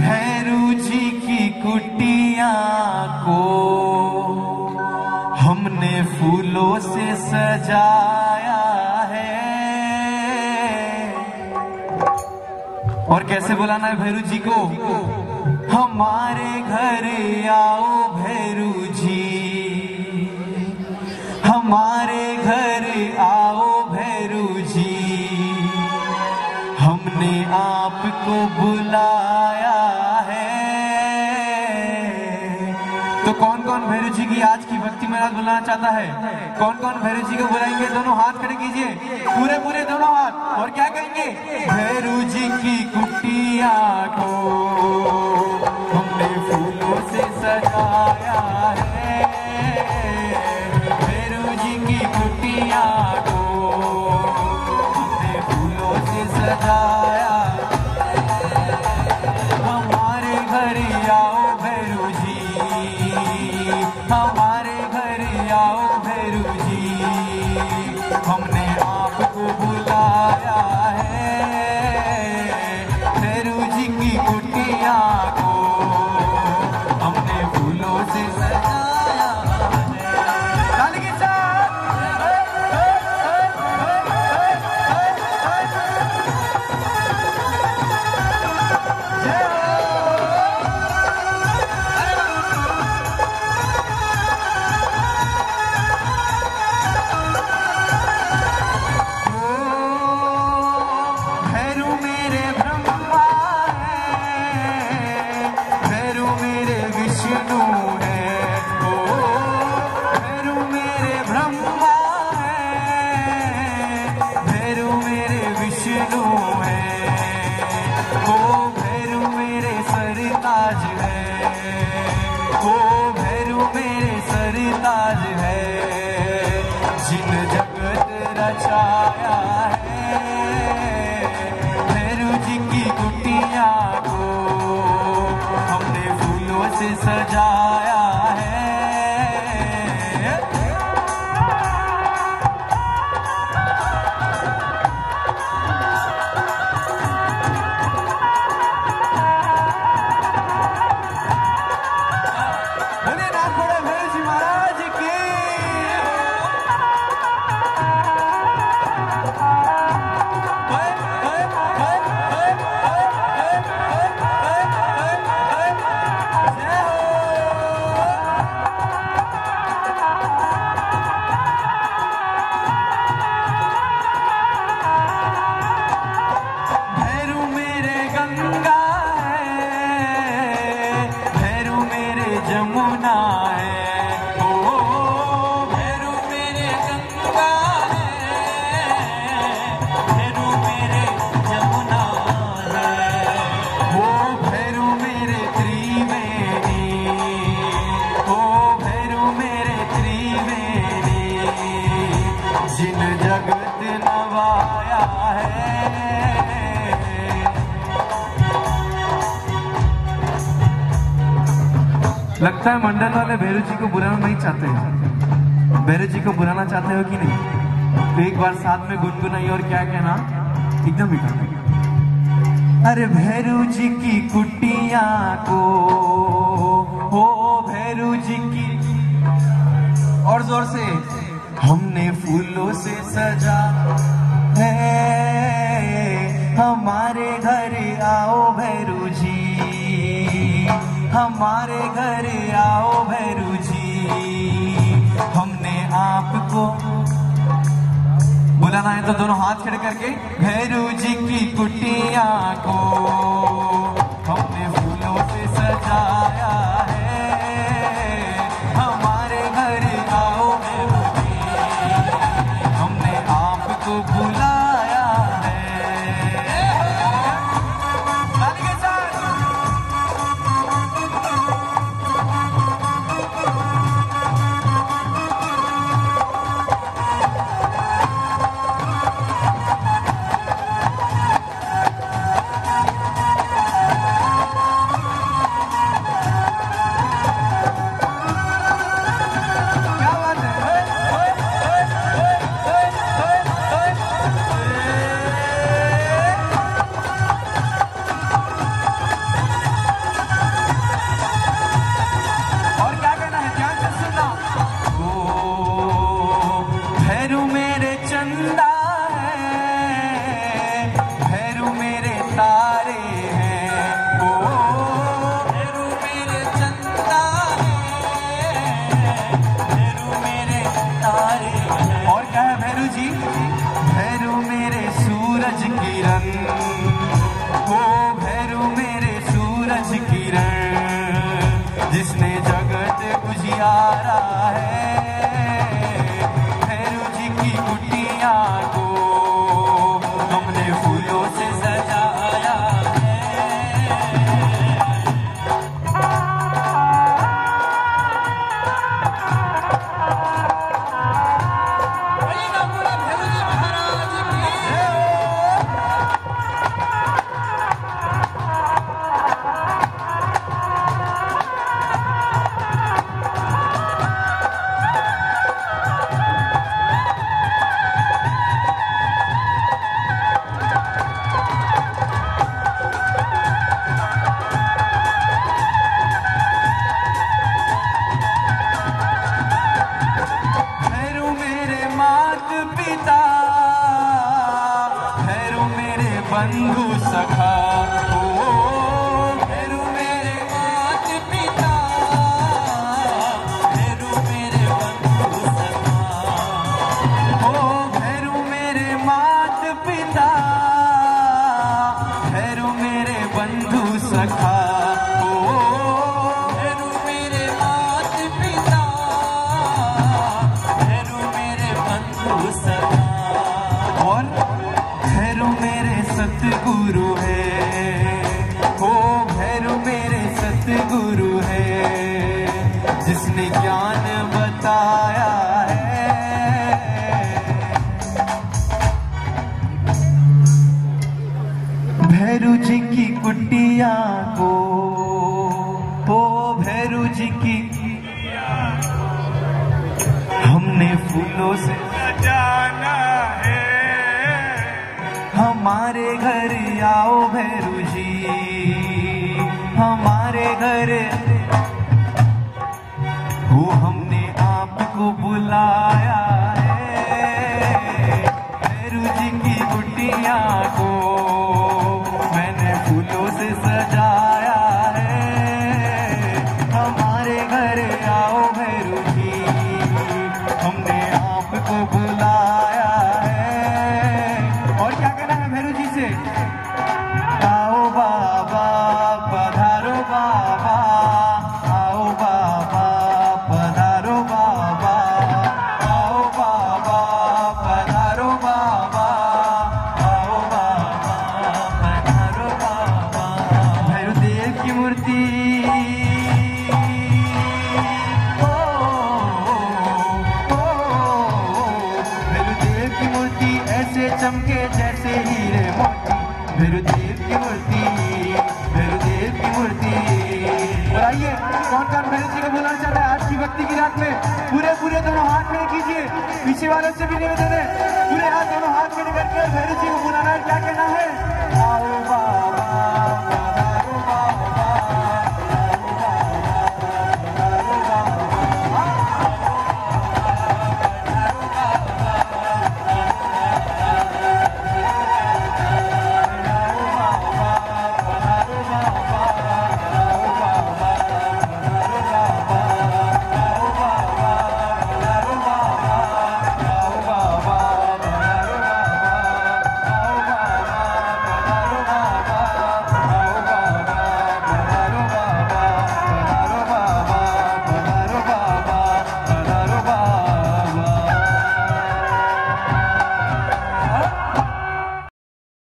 भैरू जी की कुटिया को हमने फूलों से सजाया है। और कैसे बुलाना है भैरू जी को? हमारे घर आओ भैरू जी हमारे घर आओ भैरू जी हमने आपको बुलाया कौन कौन भैरू जी की आज की भक्ति में रात बुलाना चाहता है। कौन कौन भैरव जी को बुलाएँगे? दोनों हाथ खड़े कीजिए। पूरे पूरे दोनों हाथ। और क्या कहेंगे भैरू जी की कुटिया को विष्णु है ओ भैरू मेरे ब्रह्मा है भैरू मेरे विष्णु है, ओ भैरू मेरे सरताज है, ओ भैरू मेरे सरताज है, जिन जगत रचाया लगता है मंडल वाले भैरू जी को बुलाना नहीं चाहते हैं। भैरू जी को बुलाना चाहते हो कि नहीं? तो एक बार साथ में गुनगुनाइए और क्या कहना? एकदम ही अरे भैरू जी की कुटिया को, हो भैरू जी की। और ज़ोर से। हमने फूलों से सजा है, हमारे घर आओ भैरू जी हमारे घर आओ भैरू जी हमने आपको बुलाना है तो दोनों हाथ खड़े करके भैरू जी की कुटिया को हमने बताया है। भैरू जी की कुटिया को, ओ भैरू जी की, हमने फूलों से जाना है। हमारे घर आओ भैरू जी हमारे घर। हो हमने आपको बुलाया है। जी की गुटिया को चमके जैसे हीरे मोती की मूर्ति भैरुदेव की मूर्ति और कौन कौन भैरू जी को बुलाना चाहता है आज की भक्ति की रात में पूरे पूरे दोनों हाथ में कीजिए पीछे वालों से भी निवेदन है। पूरे हाथ दोनों हाथ में निकल कर भैरू जी को बुलाना है। क्या कहना है आओ